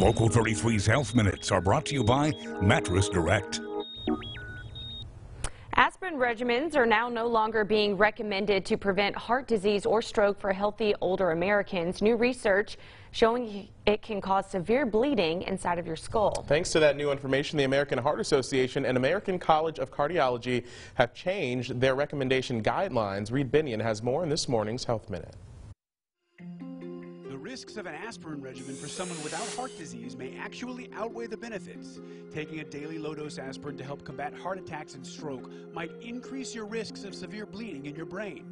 Local 33's Health Minutes are brought to you by Mattress Direct. Aspirin regimens are now no longer being recommended to prevent heart disease or stroke for healthy older Americans. New research showing it can cause severe bleeding inside of your skull. Thanks to that new information, the American Heart Association and American College of Cardiology have changed their recommendation guidelines. Reed Binion has more in this morning's Health Minute risks of an aspirin regimen for someone without heart disease may actually outweigh the benefits. Taking a daily low-dose aspirin to help combat heart attacks and stroke might increase your risks of severe bleeding in your brain.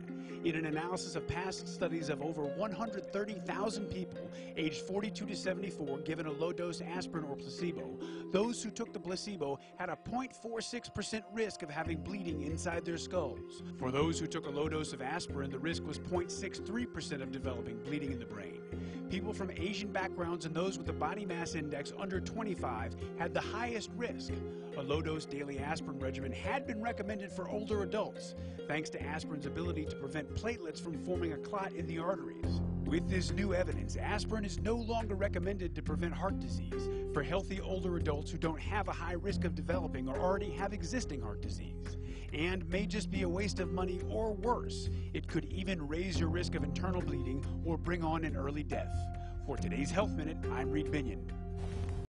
In an analysis of past studies of over 130,000 people aged 42 to 74 given a low-dose aspirin or placebo, those who took the placebo had a 0.46% risk of having bleeding inside their skulls. For those who took a low dose of aspirin, the risk was 0.63% of developing bleeding in the brain. People from Asian backgrounds and those with a body mass index under 25 had the highest risk. A low dose daily aspirin regimen had been recommended for older adults, thanks to aspirin's ability to prevent platelets from forming a clot in the arteries. With this new evidence, aspirin is no longer recommended to prevent heart disease for healthy older adults who don't have a high risk of developing or already have existing heart disease and may just be a waste of money or worse. It could even raise your risk of internal bleeding or bring on an early death. For today's Health Minute, I'm Reed Binion.